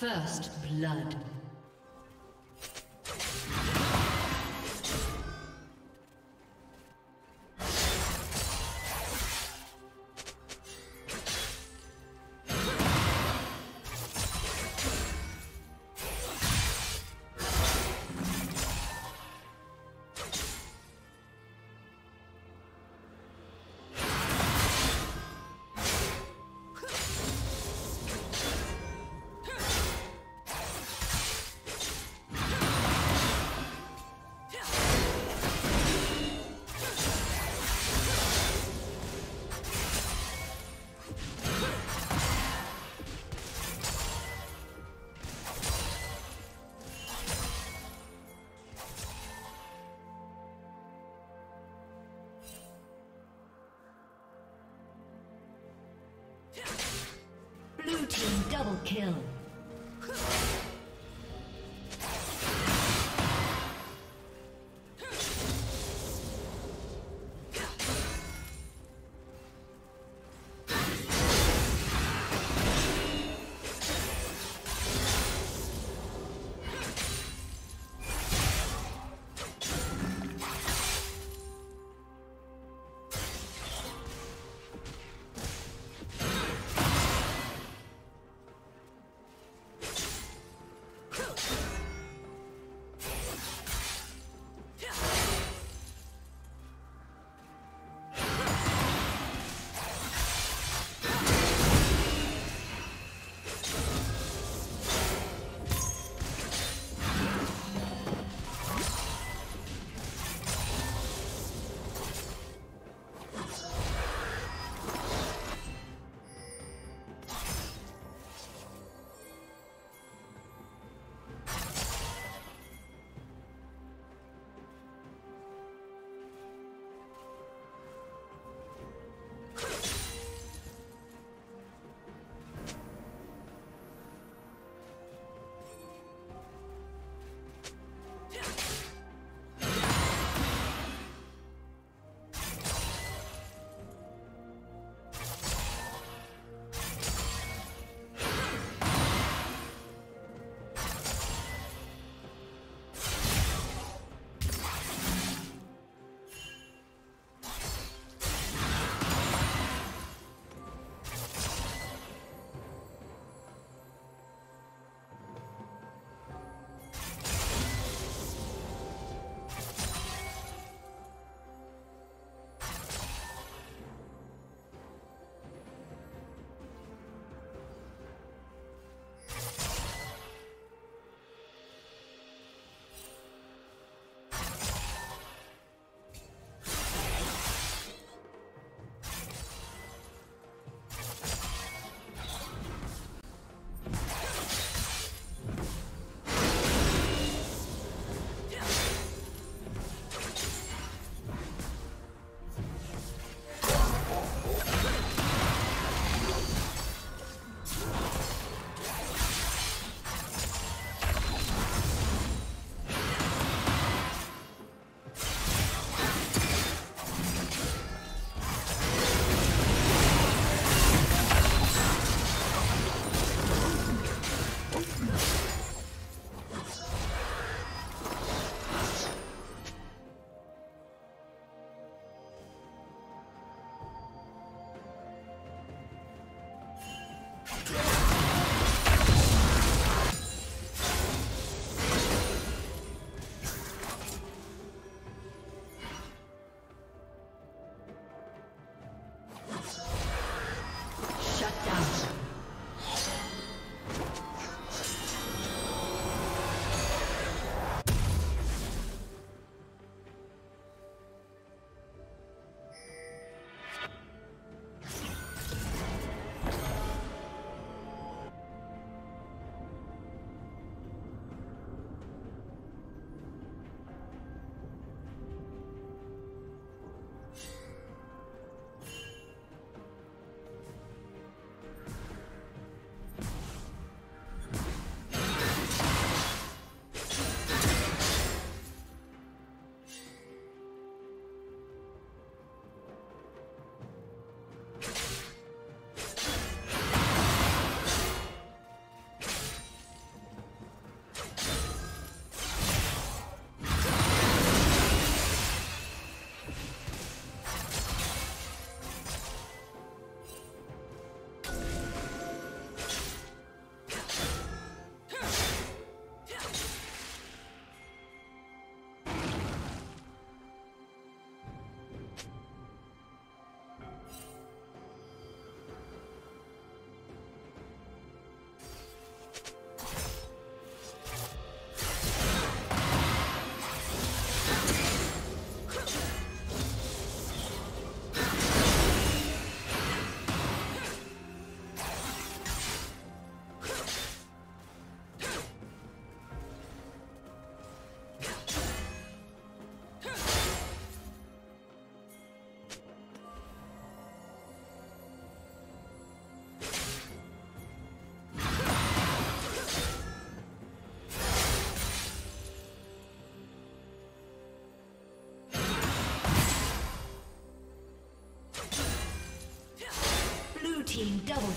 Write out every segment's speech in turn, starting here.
First blood. Kill.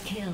Kill.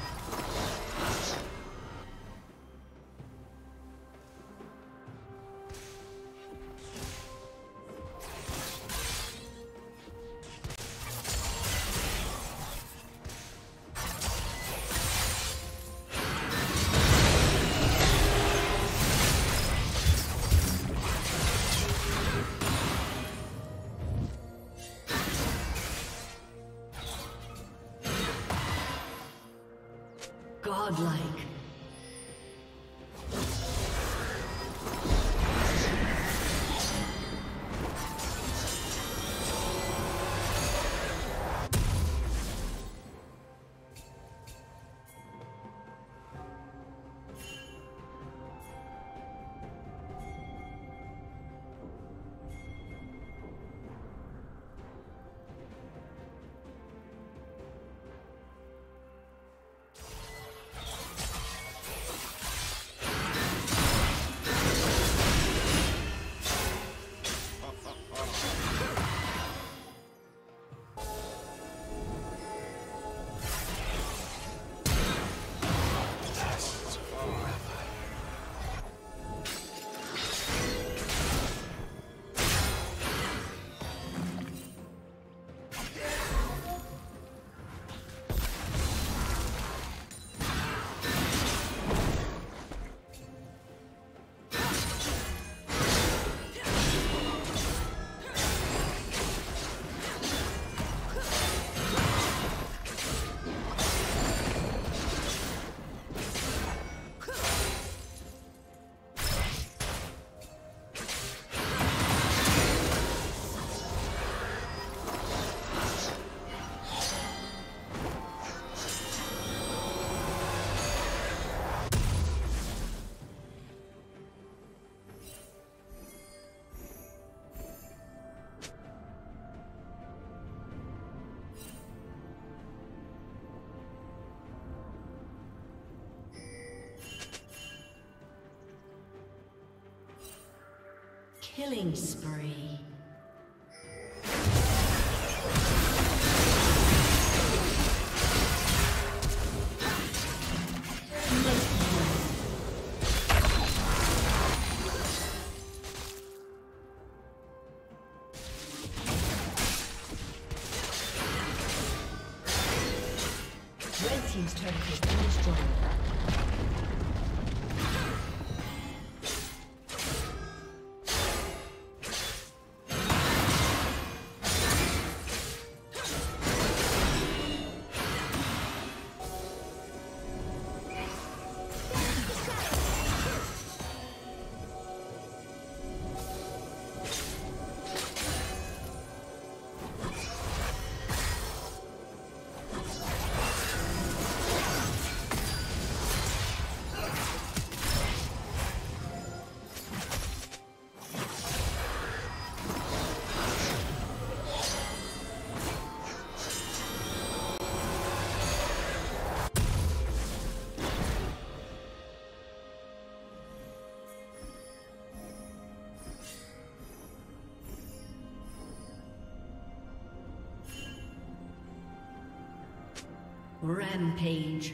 Godlike. Killing spree. Rampage.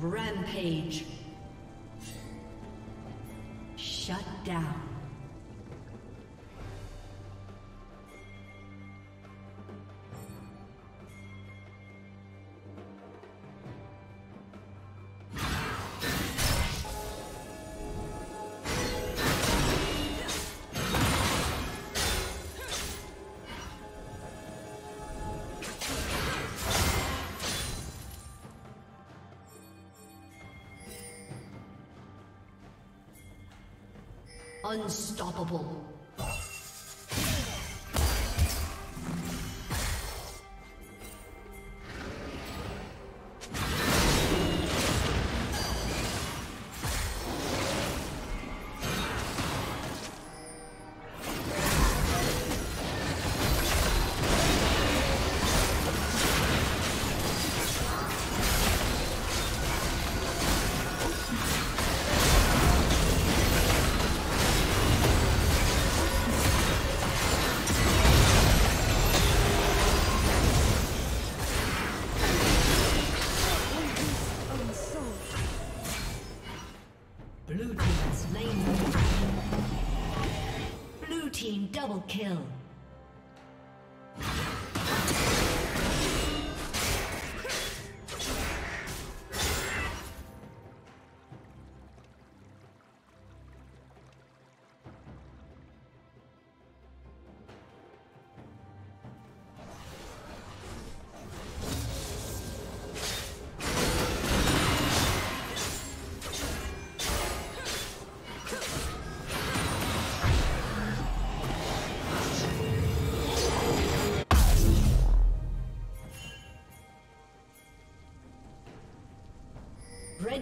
Rampage. Shut down. Unstoppable.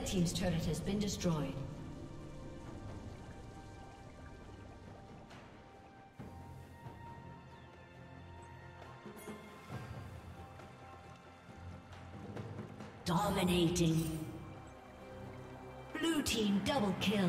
Team's turret has been destroyed. Dominating. Blue Team double kill.